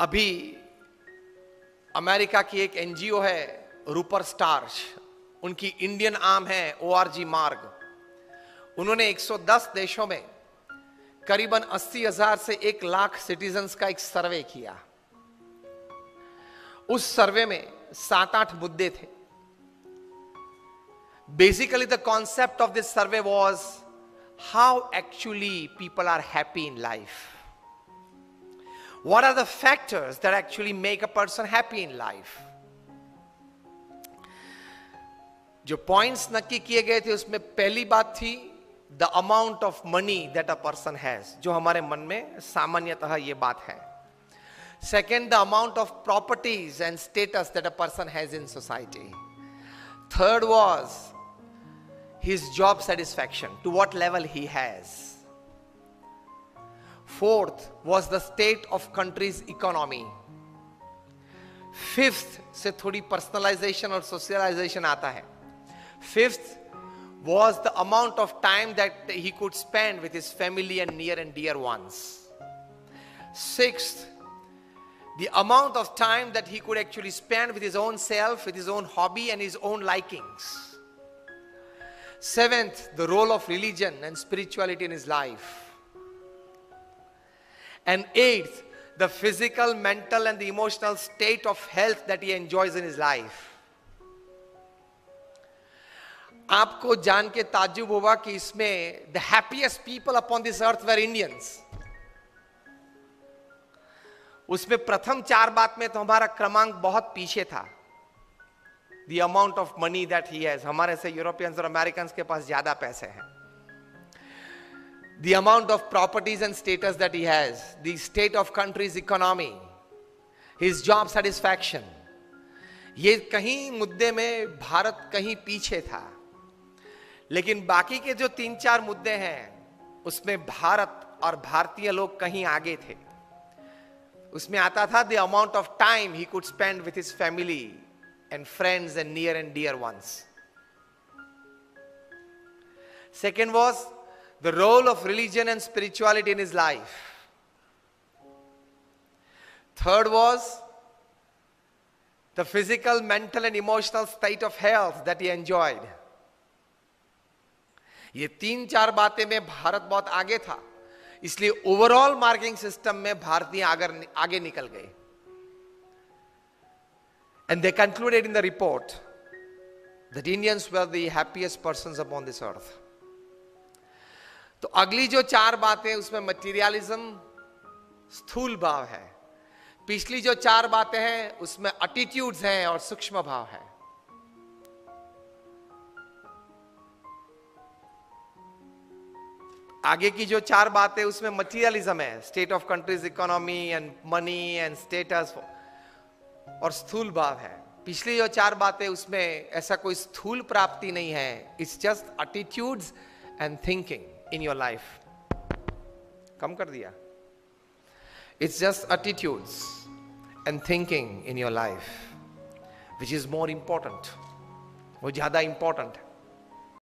अभी अमेरिका की एक एनजीओ है रूपर स्टार्च उनकी इंडियन आर्म है ओआरजी मार्ग। उन्होंने 110 देशों में करीबन अस्सी हज़ार से एक लाख सिटीजन्स का एक सर्वे किया। उस सर्वे में सात आठ मुद्दे थे। Basically the concept of this survey was how actually people are happy in life what are the factors that actually make a person happy in life? जो पॉइंट्स नक्की किए गए थे, उसमें पहली बात थी the amount of money that a person has जो हमारे मन में सामान्यतः ये बात है। Second the amount of properties and status that a person has in society third was his job satisfaction to what level he has Fourth was the state of country's economy fifth से थोड़ी personalisation और socialisation आता है fifth was the amount of time that he could spend with his family and near and dear ones. Sixth, the amount of time that he could actually spend with his own self, with his own hobby and his own likings. Seventh, the role of religion and spirituality in his life. And eighth, the physical, mental, and the emotional state of health that he enjoys in his life. आपको जान के ताजुब होगा कि इसमें the happiest people upon this earth were Indians उसमें प्रथम चार बात में तो हमारा क्रमांक बहुत पीछे था। The amount of money that he has हमारे से यूरोपियंस और अमेरिकन के पास ज़्यादा पैसे हैं। The amount of properties and status that he has the state of country's economy his job satisfaction ये कहीं मुद्दे में भारत कहीं पीछे था। लेकिन बाकी के जो तीन चार मुद्दे हैं, उसमें भारत और भारतीय लोग कहीं आगे थे। उसमें आता था the amount of time he could spend with his family and friends and near and dear ones second was the role of religion and spirituality in his life third was the physical mental and emotional state of health that he enjoyed ये तीन चार बातें में भारत बहुत आगे था। इसलिए overall marking system में भारतीय आगे आगे निकल गए। And they concluded in the report that Indians were the happiest person upon this earth तो अगली जो चार बातें, उसमें मटीरियलिज्म स्थूल भाव है। पिछली जो चार बातें हैं, उसमें एटीट्यूड्स हैं और सूक्ष्म भाव है। आगे की जो चार बातें, उसमें मटीरियलिज्म है। State of country's economy and money and status और स्थूल भाव है। पिछली जो चार बातें, उसमें ऐसा कोई स्थूल प्राप्ति नहीं है। It's just attitudes and thinking in your life कम कर दिया it's just attitudes and thinking in your life which is more important वो ज़्यादा इंपॉर्टेंट है